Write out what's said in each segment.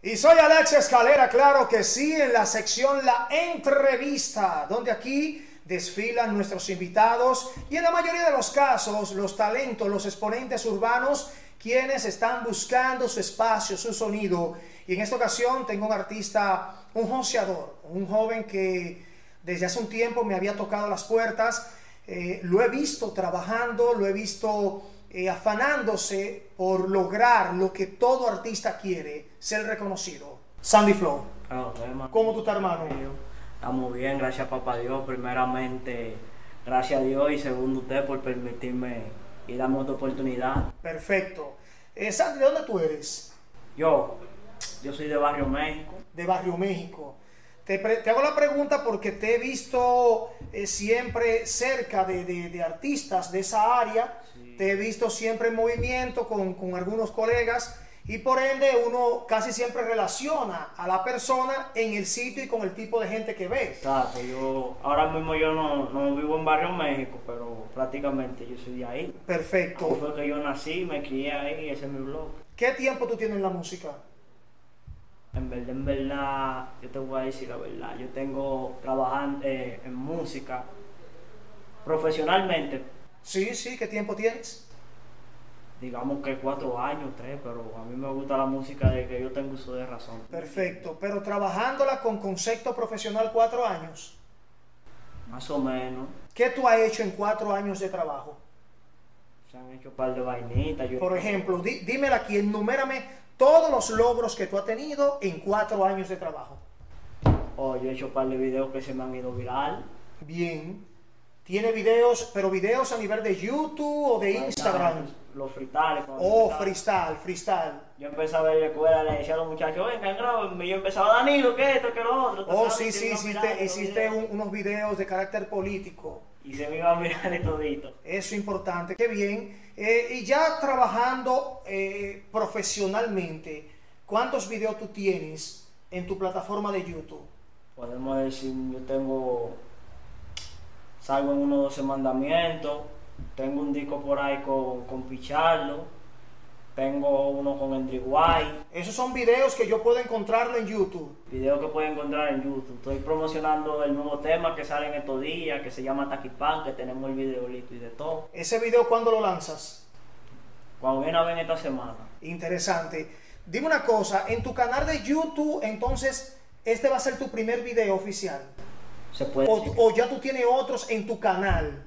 Y soy Alex Escalera, claro que sí, en la sección La Entrevista, donde aquí desfilan nuestros invitados y en la mayoría de los casos los talentos, los exponentes urbanos, quienes están buscando su espacio, su sonido. Y en esta ocasión tengo un artista, un joseador, un joven que desde hace un tiempo me había tocado las puertas, eh, lo he visto trabajando, lo he visto eh, afanándose por lograr lo que todo artista quiere, ser reconocido. Sandy Flow. ¿Cómo tú estás, hermano? Estamos bien, gracias a papá Dios. Primeramente, gracias a Dios y segundo usted por permitirme y darme otra oportunidad. Perfecto. Eh, Sandy, ¿de dónde tú eres? Yo, yo soy de Barrio México. De Barrio México. Te, hago la pregunta porque te he visto eh, siempre cerca de, artistas de esa área, te he visto siempre en movimiento con, con, algunos colegas y por ende uno casi siempre relaciona a la persona en el sitio y con el tipo de gente que ve. Exacto, yo ahora mismo yo no, no vivo en Barrio México, pero prácticamente yo soy de ahí. Perfecto. fue que yo nací, me crié ahí, ese es mi blog. ¿Qué tiempo tú tienes en la música? En verdad, en verdad, yo te voy a decir la verdad. Yo tengo trabajando eh, en música profesionalmente. Sí, sí, ¿qué tiempo tienes? Digamos que cuatro años, tres, pero a mí me gusta la música de que yo tengo uso de razón. Perfecto, pero trabajándola con concepto profesional cuatro años. Más o menos. ¿Qué tú has hecho en cuatro años de trabajo? Se han hecho un par de vainitas. Por ejemplo, dímela aquí, enumérame todos los logros que tú has tenido en cuatro años de trabajo. Oh, yo he hecho un par de videos que se me han ido viral. Bien. Tiene videos, pero videos a nivel de YouTube o de Instagram. Los freestyle. Oh, freestyle, freestyle. Yo empezaba a ver la escuela, le decía a los muchachos, venga, grábenme. Yo empezaba, Danilo, que esto, que lo otro. Oh, sí, sí, hiciste, hiciste unos videos de carácter político. Y se me iba a mirar de todito. Eso es importante, qué bien. Eh, y ya trabajando eh, profesionalmente, ¿cuántos videos tú tienes en tu plataforma de YouTube? Podemos decir, yo tengo, salgo en uno 12 mandamientos, tengo un disco por ahí con, con Pichardo, tengo uno con Andrew White. Esos son videos que yo puedo encontrarlo en YouTube. Videos que puedo encontrar en YouTube. Estoy promocionando el nuevo tema que sale en estos días, que se llama Taquipan, que tenemos el video listo y de todo. ¿Ese video cuándo lo lanzas? Cuando viene a ver esta semana. Interesante. Dime una cosa, en tu canal de YouTube, entonces, este va a ser tu primer video oficial. Se puede. O, o ya tú tienes otros en tu canal.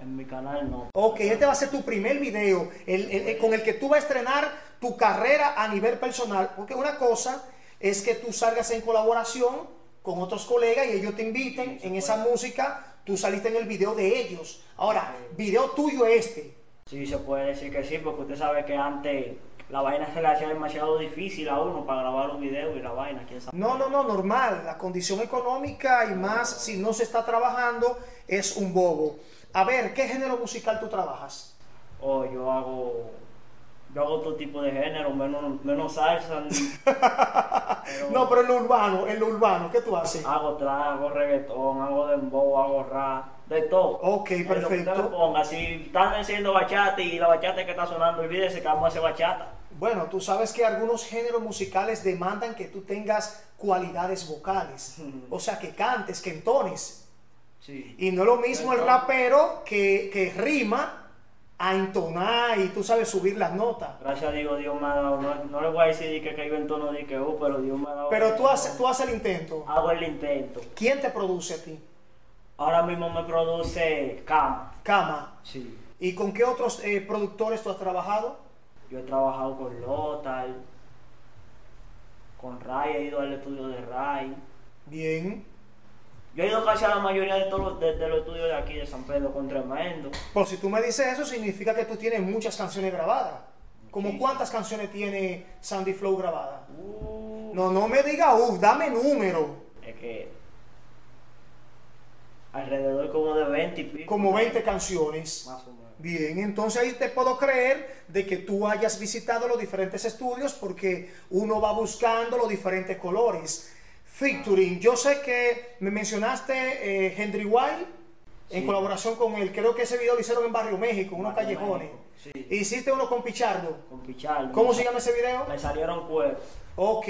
En mi canal no. Ok, este va a ser tu primer video el, con el que tú vas a estrenar tu carrera a nivel personal. Porque una cosa es que tú salgas en colaboración con otros colegas y ellos te inviten en esa música, tú saliste en el video de ellos. Ahora, video tuyo este. Sí, se puede decir que sí, porque usted sabe que antes la vaina se le hacía demasiado difícil a uno para grabar un video y la vaina, quién sabe. No, no, no, normal. La condición económica y más si no se está trabajando es un bobo. A ver, ¿qué género musical tú trabajas? Oh, yo hago. Yo hago todo tipo de género, menos, menos salsa. no, pero en lo urbano, en lo urbano, ¿qué tú haces? Hago trap, hago reggaetón, hago dembow, hago rap, de todo. Ok, perfecto. Ponga. Si están haciendo bachata y la bachata que está sonando, olvídese que vamos a hacer bachata. Bueno, tú sabes que algunos géneros musicales demandan que tú tengas cualidades vocales. O sea, que cantes, que entones. Y no es lo mismo el rapero que, que, rima a entonar y tú sabes subir las notas. Gracias a Dios, Dios me ha dado. No, le voy a decir que, que yo entono de que, uh, pero Dios me ha dado. Pero tú haces, tú haces el intento. Hago el intento. ¿Quién te produce a ti? Ahora mismo me produce Kama. Kama. Sí. ¿Y con qué otros eh, productores tú has trabajado? Yo he trabajado con Lotal, con Ray, he ido al estudio de Ray. Bien. Yo he ido casi a la mayoría de todos los, de, los estudios de aquí de San Pedro con tremendo. Pues si tú me dices eso, significa que tú tienes muchas canciones grabadas. ¿Cómo cuántas canciones tiene Sandy Flow grabadas? Uh. no, no me diga, uff, dame número. Es que alrededor como de 20 y pico. Como 20 canciones. Más o menos. Bien, entonces ahí te puedo creer de que tú hayas visitado los diferentes estudios porque uno va buscando los diferentes colores. Featuring. Yo sé que me mencionaste eh, Henry White. en Sí. colaboración con él. Creo que ese video lo hicieron en Barrio México, en unos Barrio callejones. Sí. Hiciste uno con Pichardo. Con Pichardo. ¿Cómo se llama ese video? Me salieron cueros. Ok,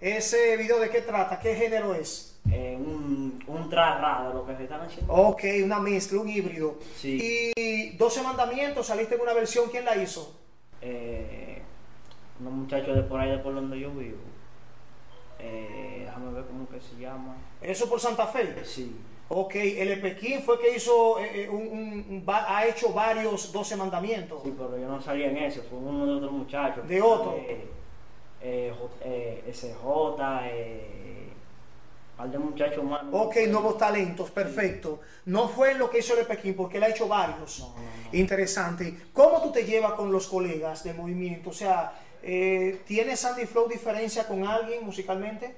ese video de qué trata, qué género es. Eh, un, un trasrado lo que se están haciendo. Ok, una mezcla, un híbrido. Sí. Y 12 mandamientos, saliste en una versión, ¿quién la hizo? Eh, unos muchachos de por ahí, de por donde yo vivo. Eh, déjame ver cómo que se llama. Eso por Santa Fe. Sí. Ok, el Pekín fue que hizo, eh, eh, un, un- un- va- ha hecho varios 12 mandamientos. Sí, pero yo no salí en ese, fue uno de otros muchachos. ¿De otro? Eh, J- eh, SJ, eh, par de muchachos más. ¿no? Ok, nuevos talentos, perfecto. No fue en lo que hizo el Pekín, porque él ha hecho varios. No, no, no. Interesante. ¿Cómo tú te llevas con los colegas de movimiento? O sea, eh, ¿tiene Sandy Flow diferencia con alguien musicalmente?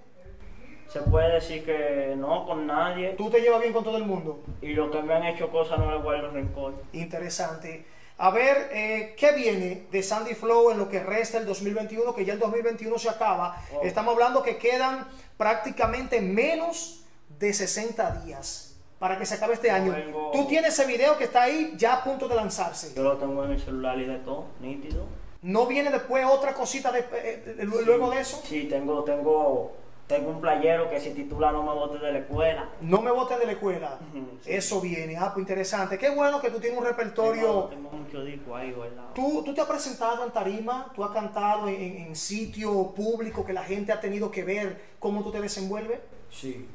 Se puede decir que no con nadie. ¿Tú te llevas bien con todo el mundo? Y los que me han hecho cosas no les guardo rencor. Interesante. A ver, eh, ¿qué viene de Sandy Flow en lo que resta el 2021? Que ya el 2021 se acaba. Estamos hablando que quedan prácticamente menos de 60 días para que se acabe este Yo año. vengo- Tú tienes ese video que está ahí ya a punto de lanzarse. Yo lo tengo en el celular y de todo, nítido. ¿No viene después otra cosita de- eh, eh, luego de eso? Sí, tengo, tengo, tengo un playero que se titula No me botes de la escuela. No me votes de la escuela. Sí. Eso viene. Ah, pues interesante. Qué bueno que tú tienes un Tengo, repertorio. tengo mucho disco ahí, ¿verdad? ¿Tú, tú te has presentado en tarima, tú has cantado en, en- en sitio público que la gente ha tenido que ver cómo tú te desenvuelves. Sí.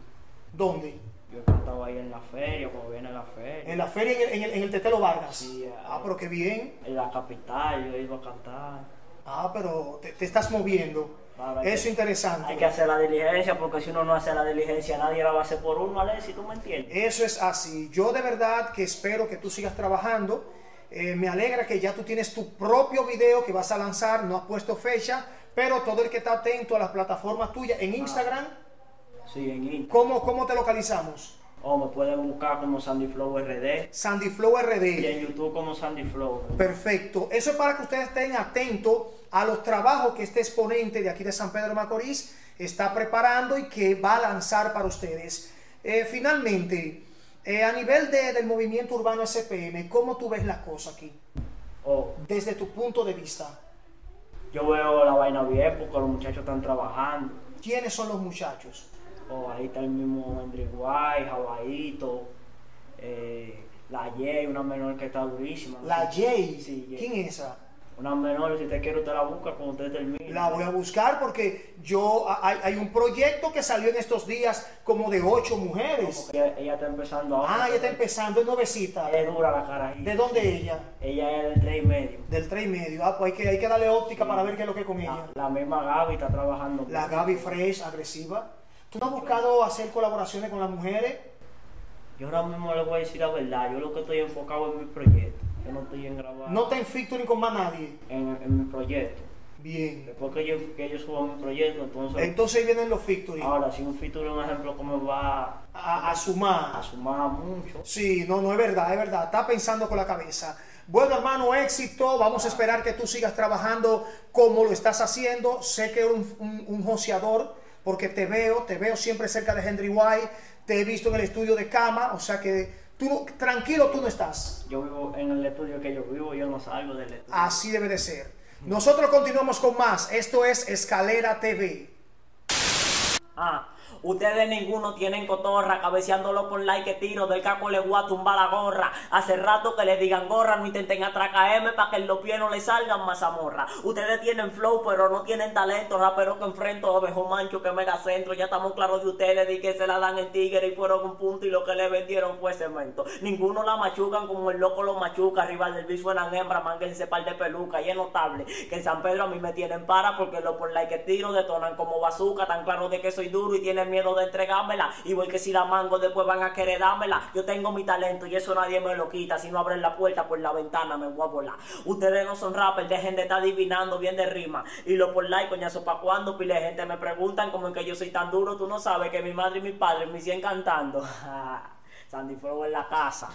¿Dónde? Yo he cantado ahí en la feria, cuando viene la feria. En la feria en el, en el- en el Tetelo Vargas. Sí, eh. ah, pero qué bien. En la capital yo he ido a cantar. Ah, pero te, te estás moviendo. Eso que- interesante. Hay que hacer la diligencia porque si uno no hace la diligencia nadie la va a hacer por uno, Alexis, ¿tú me entiendes? Eso es así. Yo de verdad que espero que tú sigas trabajando. Eh, me alegra que ya tú tienes tu propio video que vas a lanzar, no has puesto fecha, pero todo el que está atento a las plataformas tuyas en Instagram, Sí, en Insta. ¿cómo, cómo te localizamos? O me pueden buscar como Sandy Flow RD Sandy Flow y RD. en YouTube como Sandy Flow. Perfecto. Eso es para que ustedes estén atentos a los trabajos que este exponente de aquí de San Pedro de Macorís está preparando y que va a lanzar para ustedes. Eh, finalmente, eh, a nivel de- del movimiento urbano SPM, ¿cómo tú ves la cosa aquí? O Desde tu punto de vista, yo veo la vaina bien porque los muchachos están trabajando. ¿quiénes son los muchachos? O ahí está el mismo Guay, Javaito, eh, la Jay, una menor que está durísima. La Jay. Sí, Jay. ¿Quién es esa? Una menor, si te quiere, usted la busca cuando usted termine. La voy a buscar porque yo hay, hay un proyecto que salió en estos días como de ocho mujeres. Ella, ella está empezando ahora. Ah, ella está empezando, es nuevecita. Es dura la cara. ¿De dónde ella? Ella es del 3 y medio. Del 3 y medio. Ah, pues hay que, hay que darle óptica Sí. para ver qué es lo que es con La, ella. la misma Gaby está trabajando. La Gaby Fresh, agresiva. ¿Tú no has buscado hacer colaboraciones con las mujeres? Yo ahora mismo le voy a decir la verdad. Yo lo que estoy enfocado en mi proyecto. Yo no estoy en grabar. No te en featuring con más nadie. En, en mi proyecto. Bien. Después que yo, que yo suba mi proyecto, entonces. Entonces vienen los featuring. Ahora, si un feature, un ejemplo, como va A, a sumar. a sumar mucho. Sí, no, no es verdad, es verdad. Está pensando con la cabeza. Bueno, hermano, éxito. Vamos a esperar que tú sigas trabajando como lo estás haciendo. Sé que eres un, un, un joseador, porque te veo, te veo siempre cerca de Henry White. Te he visto en el estudio de cama, o sea que tú tranquilo tú no estás. Yo vivo en el estudio que yo vivo, yo no salgo del estudio. Así debe de ser. Nosotros continuamos con más. Esto es Escalera TV. Ustedes ninguno tienen cotorra, cabeceándolo por like que tiro, del caco le voy a tumbar la gorra. Hace rato que le digan gorra, no intenten atracarme para que en los pies no le salgan mazamorra. Ustedes tienen flow, pero no tienen talento, rapero que enfrento, ovejo mancho que mega centro. Ya estamos claros de ustedes, di que se la dan en tigre y fueron un punto y lo que le vendieron fue cemento. Ninguno la machucan como el loco lo machuca, arriba del bicho suenan hembra, mánguense par de peluca. Y es notable que en San Pedro a mí me tienen para porque los por like que tiro detonan como bazooka, tan claro de que soy duro y tienen miedo de entregármela. Y voy que si la mango después van a querer dármela. Yo tengo mi talento y eso nadie me lo quita. Si no abren la puerta por la ventana me voy a volar. Ustedes no son rappers, dejen de estar adivinando bien de rima. Y lo por like, coñazo pa' cuando pile gente me preguntan como que yo soy tan duro. Tú no sabes que mi madre y mi padre me siguen cantando. Sandy Fuego en la casa.